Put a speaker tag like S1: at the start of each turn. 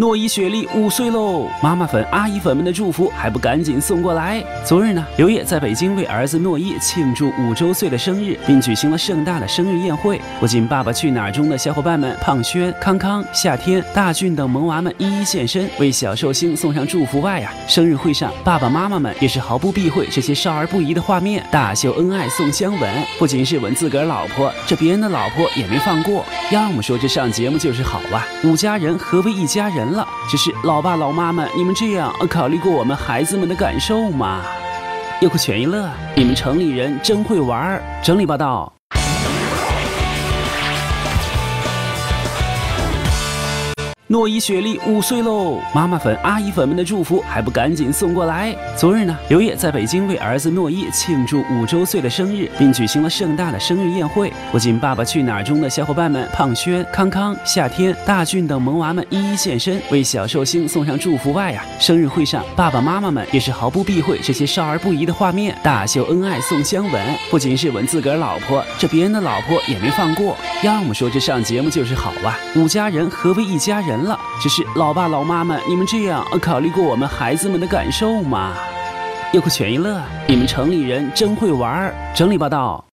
S1: 诺伊、雪莉五岁喽，妈妈粉、阿姨粉们的祝福还不赶紧送过来？昨日呢，刘烨在北京为儿子诺伊庆祝五周岁的生日，并举行了盛大的生日宴会。不仅《爸爸去哪儿》中的小伙伴们胖轩、康康、夏天、大俊等萌娃们一一现身为小寿星送上祝福外呀，生日会上爸爸妈妈们也是毫不避讳这些少儿不宜的画面，大秀恩爱送香吻，不仅是吻自个儿老婆，这别人的老婆也没放过。要么说这上节目就是好啊，五家人合为一家人。了，只是老爸老妈们，你们这样考虑过我们孩子们的感受吗？又酷全娱乐，你们城里人真会玩儿。整理报道。诺伊、雪莉五岁喽，妈妈粉、阿姨粉们的祝福还不赶紧送过来？昨日呢，刘烨在北京为儿子诺伊庆祝五周岁的生日，并举行了盛大的生日宴会。不仅《爸爸去哪儿》中的小伙伴们胖轩、康康、夏天、大俊等萌娃们一一现身为小寿星送上祝福外呀，生日会上爸爸妈妈们也是毫不避讳这些少儿不宜的画面，大秀恩爱送香吻，不仅是吻自个儿老婆，这别人的老婆也没放过。要么说这上节目就是好啊，五家人合为一家人。了，只是老爸老妈们，你们这样考虑过我们孩子们的感受吗？优酷全娱乐，你们城里人真会玩儿。整理报道。